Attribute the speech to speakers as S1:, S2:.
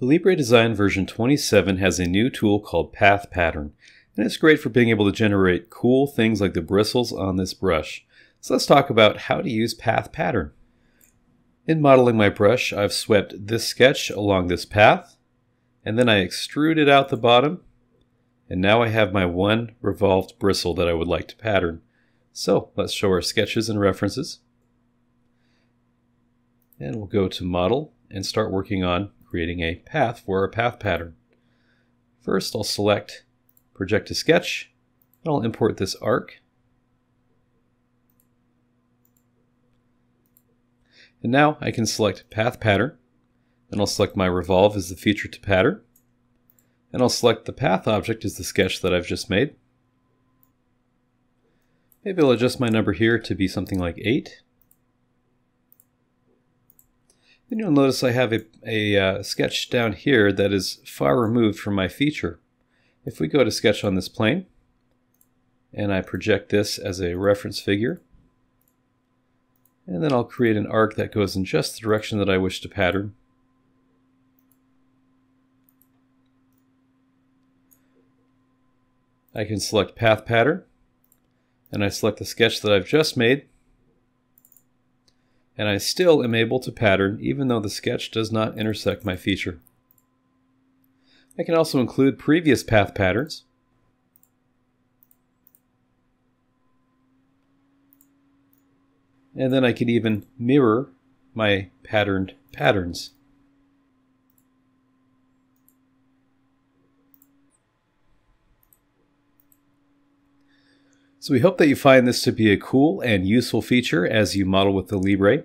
S1: Alibre Design version 27 has a new tool called Path Pattern, and it's great for being able to generate cool things like the bristles on this brush. So let's talk about how to use Path Pattern. In modeling my brush, I've swept this sketch along this path, and then I extruded out the bottom, and now I have my one revolved bristle that I would like to pattern. So let's show our sketches and references. And we'll go to Model and start working on creating a path for our path pattern. First, I'll select Project to Sketch, and I'll import this arc. And now I can select Path Pattern, and I'll select my Revolve as the feature to pattern, and I'll select the Path object as the sketch that I've just made. Maybe I'll adjust my number here to be something like 8. Then you'll notice I have a, a uh, sketch down here that is far removed from my feature. If we go to sketch on this plane, and I project this as a reference figure, and then I'll create an arc that goes in just the direction that I wish to pattern. I can select Path Pattern, and I select the sketch that I've just made, and I still am able to pattern even though the sketch does not intersect my feature. I can also include previous path patterns. And then I can even mirror my patterned patterns. So we hope that you find this to be a cool and useful feature as you model with Alibre,